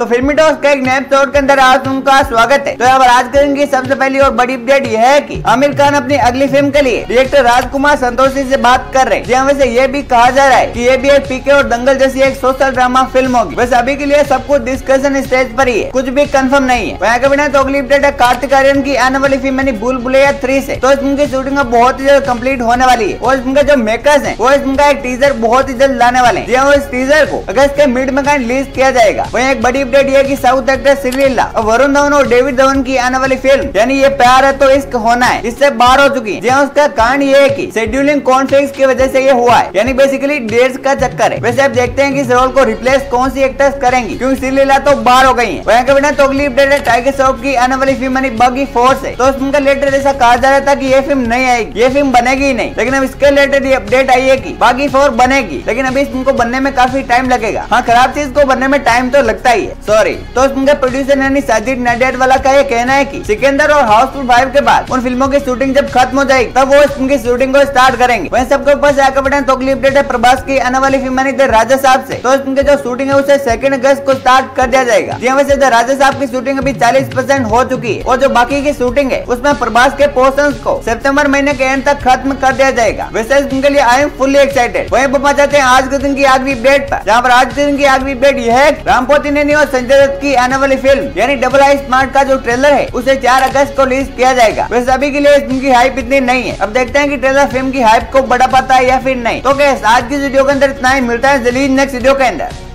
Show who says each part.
Speaker 1: तो टॉक्स का एक नए एपिसोड के अंदर आज उनका स्वागत है। तो अब आज करेंगे सबसे पहली और बड़ी अपडेट यह है कि आमिर खान अपनी अगली फ़िल्म के लिए डायरेक्टर राजकुमार संतोषी से बात कर रहे हैं। जहाँ वैसे ये भी कहा जा रहा है कि ये भी एक पीके और दंगल जैसी एक सोशल ड्रामा फ़िल्म होगी। वैसे अभी के लिए सब कुछ डिस्कशन स्टेज पर ही है, कुछ भी कंफर्म नहीं है। वहाँ के बिना तो अगली अपडेट है कार्तिक आर्यन की आने वाली फ़िल्म यानी भूल भुलैया थ्री से। तो इस फ़िल्म की शूटिंग बहुत ही जल्द कंप्लीट होने वाली है। और इस फ़िल्म के जो मेकर्स है, वो इस फ़िल्म का एक टीजर बहुत ही जल्द लाने वाले हैं। जी इस टीजर को अगस्त के मिड में रिलीज़ किया जाएगा, वही एक बड़ी अपडेट ये की साउथ एक्टर श्रीलीला और वरुण धवन और डेविड धवन की आने वाली फ़िल्म यानी ये प्यार है तो इश्क होना है, इससे बाहर हो चुकी है। उसका कारण ये है की शेड्यूलिंग कॉन्फ्लिक्ट की वजह से ये हुआ है, यानी बेसिकली डेट्स का चक्कर है। वैसे आप देखते हैं कि इस रोल को रिप्लेस कौन सी एक्टर्स करेंगी, क्योंकि श्रीलीला तो बाहर हो गई है। बिना तो अगली अपडेट है टाइगर श्रॉफ की आने वाली फ़िल्म यानी बगी फोर्स है। तो उस लेटर ऐसा कहा जा रहा था की ये फ़िल्म नहीं आएगी, ये फ़िल्म बनेगी ही नहीं। लेकिन अब इसके रिलेटेड ये अपडेट आई है की बागी फोर बनेगी। लेकिन अभी इस फ़िल्म को बनने में काफ़ी टाइम लगेगा। हाँ खराब चीज़ को बनने में टाइम तो लगता ही है। सॉरी तो उनके प्रोड्यूसर यानी साजिद नडियाड वाला का ये कहना है कि सिकंदर और हाउसफुल फाइव के बाद उन फ़िल्मों की शूटिंग जब खत्म हो जाएगी, तब वो इस फ़िल्म की शूटिंग को स्टार्ट करेंगे। वहीं सबके ऊपर से आकर बढ़े तो अपडेट है प्रभास की आने वाली फ़िल्म यानी राजा साहब से। तो इस फ़िल्म की जो शूटिंग है, उसे सेकंड अगस्त को स्टार्ट कर दिया जाएगा। जी वैसे राजा साहब की शूटिंग अभी चालीस परसेंट हो चुकी है। और जो बाकी की शूटिंग है, उसमें प्रभास के पोर्सन को सितंबर महीने के एंड तक खत्म कर दिया जाएगा। वैसे उनके लिए आई एम फुल्ली एक्साइटेड वही पहुँचा चाहते हैं आज के दिन की आखिरी अपडेट पर, जहाँ पर आज के दिन की आखिरी अपडेट यह है रामपोती ने और संजय दत्त की आने वाली फ़िल्म यानी डबल आई स्मार्ट का जो ट्रेलर है, उसे चार अगस्त को रिलीज़ किया जाएगा। वैसे सभी के लिए इस फ़िल्म की हाइप इतनी नहीं है। अब देखते हैं कि ट्रेलर फ़िल्म की हाइप को बढ़ा पाता है या फिर नहीं। तो कैसे आज की वीडियो के अंदर इतना ही, मिलता है जलीज नेक्स्ट वीडियो के अंदर।